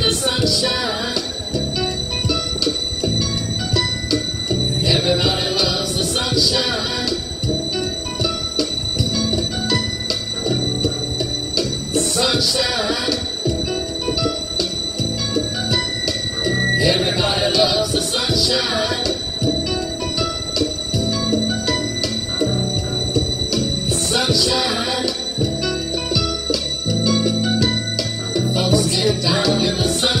sunshine. Everybody loves the sunshine. Sunshine. Everybody loves the sunshine. Sunshine. Folks get down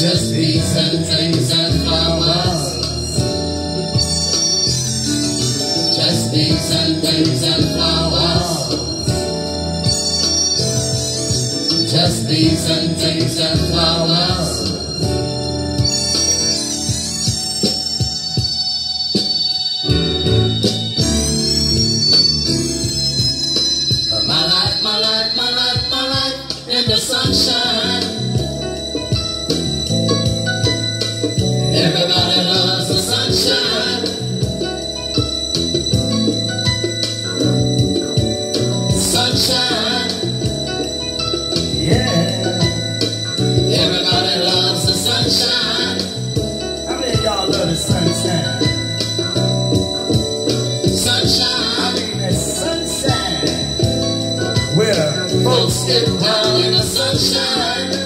Just bees and things and flowers. Just bees and things and flowers. Just bees and things and flowers. My life, my life, my life, my life in the sunshine. Everybody loves the sunshine. Sunshine. Yeah. Everybody loves the sunshine. How many y'all love the sunshine? I Sunshine. mean, that sunshine. Where folks get down in the sunshine.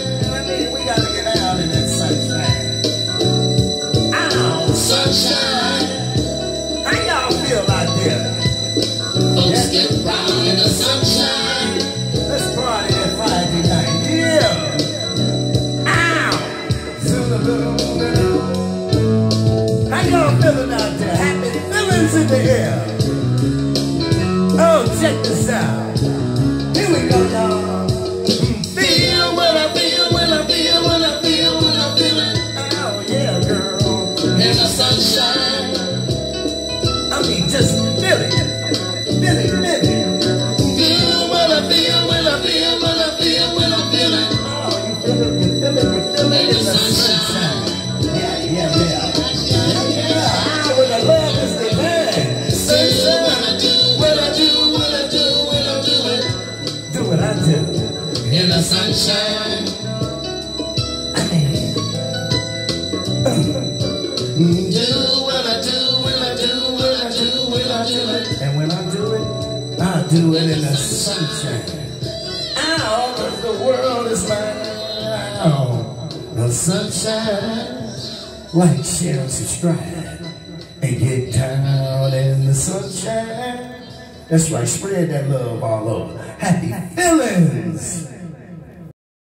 How y'all feeling out there? Happy feelings in the air. Oh, check this out. The sunshine. Do what I do, when I do, what I do, when I do it and when I do it, I do it in the sunshine. Ow, 'cause the world is mine. Ow, the sunshine. Like, share, and subscribe, and get down in the sunshine. That's right, spread that love all over. Happy feelings.